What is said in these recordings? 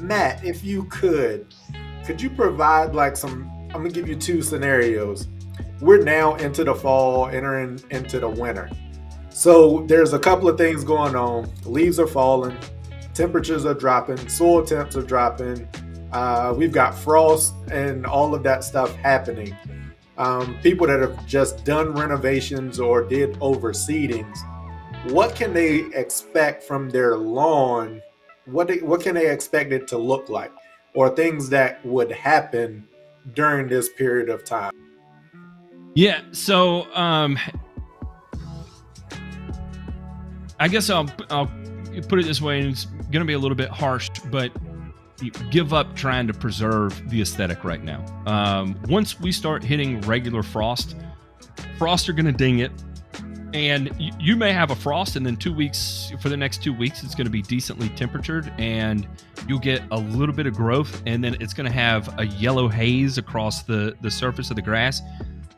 Matt, if you could, could you provide like some? I'm gonna give you two scenarios. We're now into the fall, entering into the winter. So there's a couple of things going on. leaves are falling, temperatures are dropping, soil temps are dropping. Uh, we've got frost and all of that stuff happening. Um, people that have just done renovations or did overseedings, what can they expect from their lawn what they, what can they expect it to look like or things that would happen during this period of time. Yeah so um i guess i'll i'll put it this way and it's going to be a little bit harsh but give up trying to preserve the aesthetic right now. Um once we start hitting regular frost frost are going to ding it and you, may have a frost and then two weeks for the next two weeks it's going to be decently temperatured and you'll get a little bit of growth and then it's going to have a yellow haze across the the surface of the grass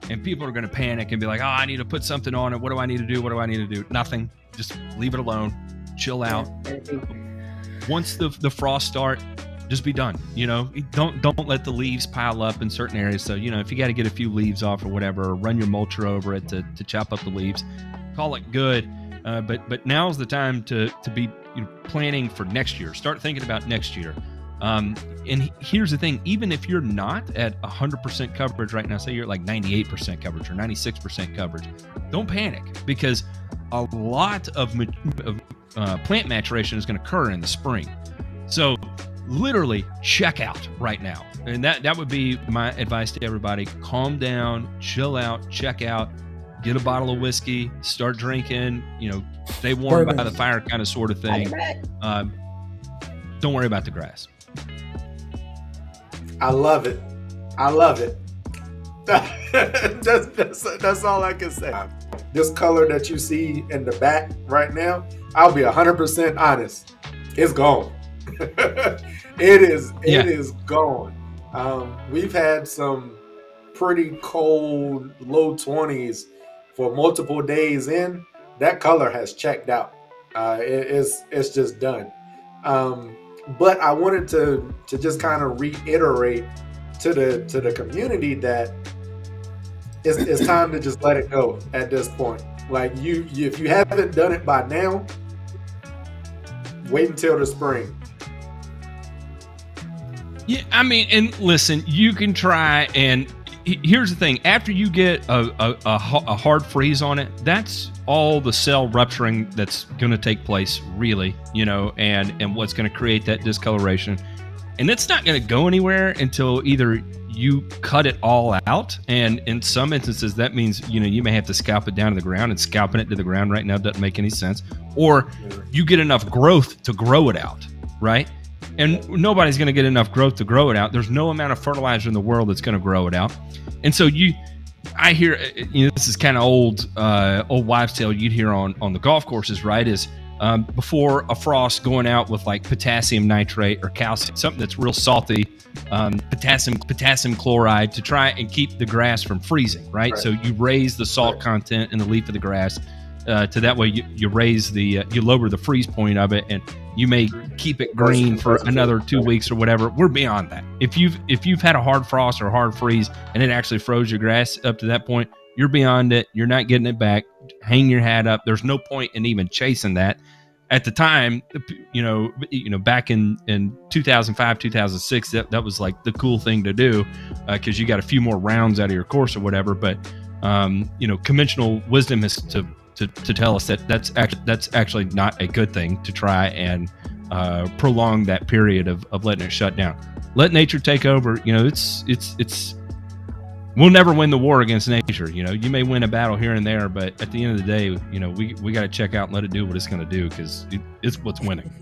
and people are going to panic and be like oh i need to put something on it. What do i need to do? What do i need to do? Nothing. Just leave it alone. Chill out. Once the the frost start just be done. You know, don't don't let the leaves pile up in certain areas. So you know, if you got to get a few leaves off or whatever, or run your mulcher over it to, to chop up the leaves, call it good. Uh, but but now's the time to to be you know, planning for next year. Start thinking about next year. Um, and here's the thing: even if you're not at 100% coverage right now, say you're at like 98% coverage or 96% coverage, don't panic because a lot of, of uh, plant maturation is going to occur in the spring. So literally check out right now. And that that would be my advice to everybody. Calm down, chill out, check out, get a bottle of whiskey, start drinking, you know, stay warm by the fire kind of sort of thing. Um, don't worry about the grass. I love it. I love it. that's, that's, that's all I can say. This color that you see in the back right now, I'll be 100% honest. It's gone. it is it yeah. is gone. Um, we've had some pretty cold low 20s for multiple days in. That color has checked out. Uh, it, it's it's just done. Um, but I wanted to to just kind of reiterate to the to the community that it's, it's time to just let it go at this point. Like you, you, if you haven't done it by now, wait until the spring yeah, I mean, and listen, you can try and here's the thing after you get a, a, a, a, hard freeze on it that's all the cell rupturing that's going to take place really you know and and what's going to create that discoloration. And it's not going to go anywhere until either you cut it all out and in some instances that means you know you may have to scalp it down to the ground and scalping it to the ground right now doesn't make any sense. Or you get enough growth to grow it out right and nobody's going to get enough growth to grow it out. There's no amount of fertilizer in the world that's going to grow it out. And so you, I hear, you know, this is kind of old, uh, old wives' tale you'd hear on on the golf courses, right? Is um, before a frost going out with like potassium nitrate or calcium, something that's real salty, um, potassium potassium chloride to try and keep the grass from freezing, right? right. So you raise the salt right. content in the leaf of the grass uh, to that way you, you raise the uh, you lower the freeze point of it and you may keep it green for another two weeks or whatever. We're beyond that. If you've if you've had a hard frost or a hard freeze and it actually froze your grass up to that point you're beyond it. You're not getting it back. Hang your hat up. There's no point in even chasing that. At the time you know you know back in in 2005 2006 that, that was like the cool thing to do because uh, you got a few more rounds out of your course or whatever. But um, you know conventional wisdom is to to, to tell us that that's actually that's actually not a good thing to try and uh, prolong that period of, of letting it shut down. Let nature take over. You know, it's it's it's we'll never win the war against nature. You know, you may win a battle here and there, but at the end of the day, you know, we we got to check out and let it do what it's going to do because it, it's what's winning.